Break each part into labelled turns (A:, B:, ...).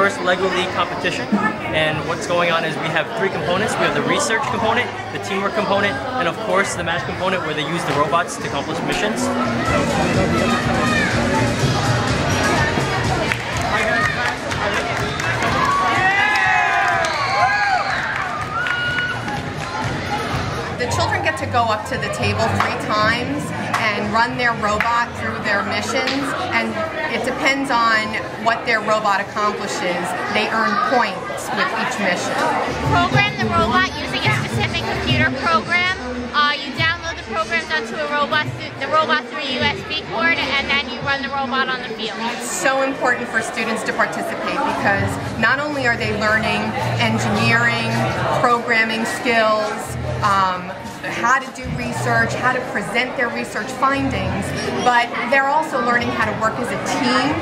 A: first LEGO League competition. And what's going on is we have three components. We have the research component, the teamwork component, and of course the match component where they use the robots to accomplish missions.
B: Children get to go up to the table three times and run their robot through their missions and it depends on what their robot accomplishes. They earn points with each mission.
C: Program the robot using a specific computer program. Uh, you download the programs onto a robot, the robot through a USB cord and then you run the robot on the field.
B: It's so important for students to participate because not only are they learning engineering, programming skills, um, how to do research, how to present their research findings, but they're also learning how to work as a team.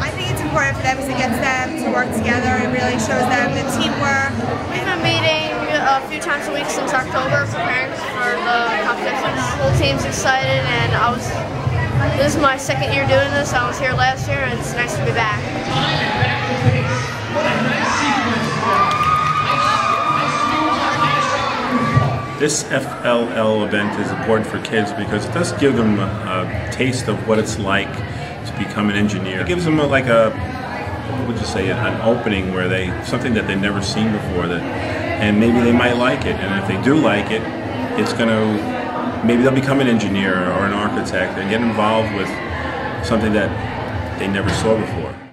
D: I think it's important for them because it gets them to work together and really shows them the teamwork.
E: We've been meeting a few times a week since October preparing for the competition. The whole team's excited and I was this is my second year doing this. I was here last year and it's nice to be back.
F: This FLL event is important for kids because it does give them a, taste of what it's like to become an engineer. It gives them a, like a, what would you say, an opening where they, something that they've never seen before that, and maybe they might like it. And if they do like it, it's going to maybe they'll become an engineer or an architect and get involved with something that they never saw before.